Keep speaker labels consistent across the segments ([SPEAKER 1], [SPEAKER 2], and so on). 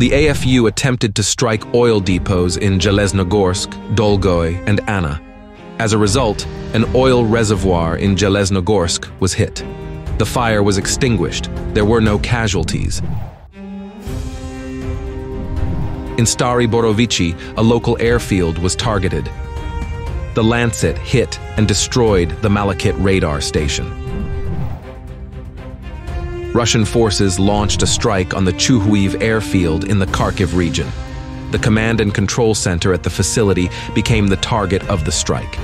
[SPEAKER 1] the AFU attempted to strike oil depots in Zheleznogorsk, Dolgoy, and Anna. As a result, an oil reservoir in Zheleznogorsk was hit. The fire was extinguished. There were no casualties. In Stari Borovichi, a local airfield was targeted. The Lancet hit and destroyed the Malakit radar station. Russian forces launched a strike on the Chuhuiv airfield in the Kharkiv region. The command and control center at the facility became the target of the strike.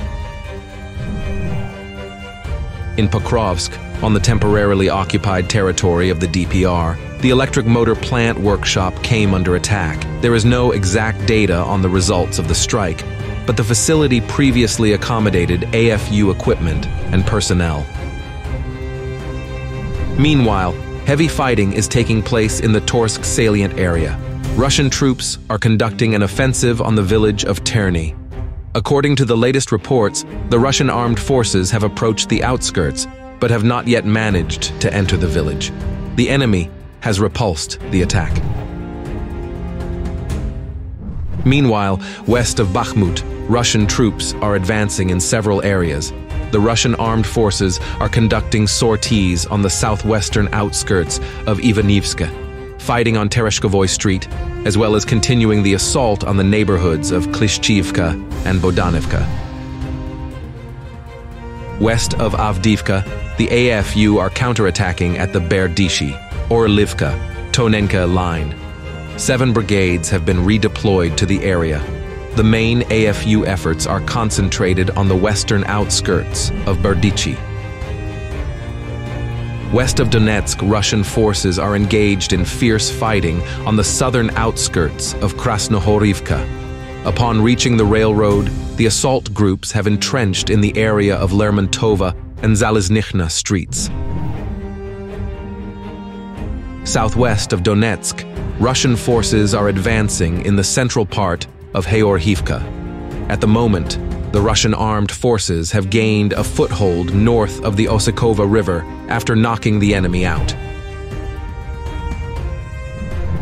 [SPEAKER 1] In Pokrovsk, on the temporarily occupied territory of the DPR, the electric motor plant workshop came under attack. There is no exact data on the results of the strike, but the facility previously accommodated AFU equipment and personnel. Meanwhile, heavy fighting is taking place in the Torsk salient area. Russian troops are conducting an offensive on the village of Terny. According to the latest reports, the Russian armed forces have approached the outskirts, but have not yet managed to enter the village. The enemy has repulsed the attack. Meanwhile, west of Bakhmut, Russian troops are advancing in several areas. The Russian armed forces are conducting sorties on the southwestern outskirts of Ivanivska, fighting on Tereshkovoy Street, as well as continuing the assault on the neighborhoods of Klishchivka and Bohdanivka. West of Avdivka, the AFU are counterattacking at the Berdichi, Orlivka, Tonenka line. Seven brigades have been redeployed to the area. The main AFU efforts are concentrated on the western outskirts of Berdichi. West of Donetsk, Russian forces are engaged in fierce fighting on the southern outskirts of Krasnohorivka. Upon reaching the railroad, the assault groups have entrenched in the area of Lermontova and Zaliznichna streets. Southwest of Donetsk, Russian forces are advancing in the central part of Heorhivka. At the moment, the Russian armed forces have gained a foothold north of the Osikova River after knocking the enemy out.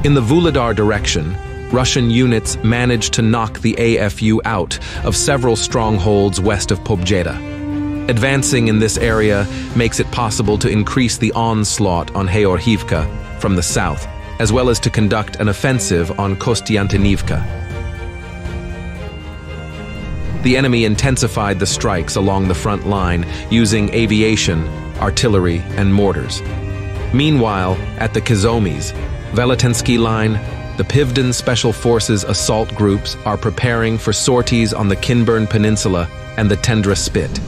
[SPEAKER 1] In the Vuhledar direction, Russian units managed to knock the AFU out of several strongholds west of Pobjeda. Advancing in this area makes it possible to increase the onslaught on Heorhivka from the south, as well as to conduct an offensive on Kostiantynivka. The enemy intensified the strikes along the front line using aviation, artillery, and mortars. Meanwhile, at the Kizomis, Velitensky Line, the Pivden Special Forces assault groups are preparing for sorties on the Kinburn Peninsula and the Tendra Spit.